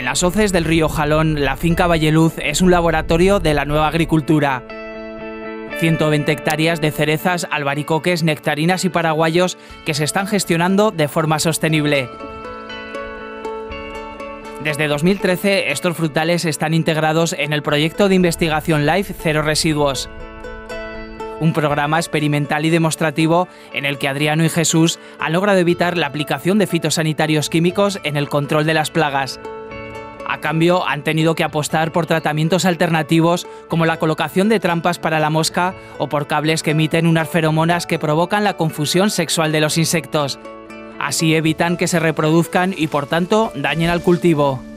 En las hoces del río Jalón, la finca Valleluz es un laboratorio de la nueva agricultura. 120 hectáreas de cerezas, albaricoques, nectarinas y paraguayos que se están gestionando de forma sostenible. Desde 2013, estos frutales están integrados en el proyecto de investigación LIFE Cero Residuos. Un programa experimental y demostrativo en el que Adriano y Jesús han logrado evitar la aplicación de fitosanitarios químicos en el control de las plagas. A cambio, han tenido que apostar por tratamientos alternativos como la colocación de trampas para la mosca o por cables que emiten unas feromonas que provocan la confusión sexual de los insectos. Así evitan que se reproduzcan y por tanto dañen al cultivo.